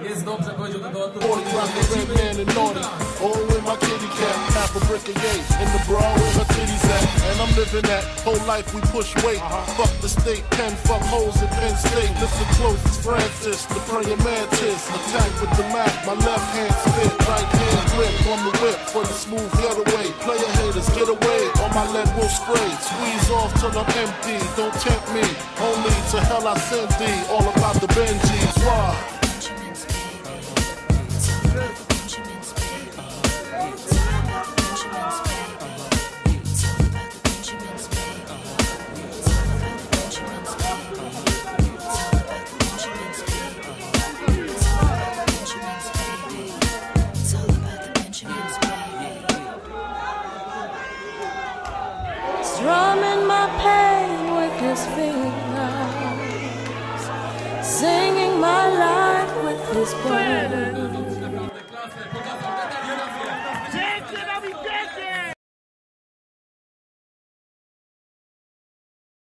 Jest dobrze, powiedział tego o 40 rock the red man and naughty. All in my kitty cat, half a brick of gay. In the bra where her titties at. And I'm living that whole life we push weight. Uh-huh. Fuck the state, pen, fuck hoes at Penn State. Listen close, it's Francis, the praying mantis. Attack with the Mac, my left hand spit, right hand grip on the whip for the smooth getaway. Player haters, get away, or my lead will spray. Squeeze off till I'm empty, don't tempt me. Only to hell I send thee, all about the Benjis. Why? Strumming my pain with his fingers Singing my life with his words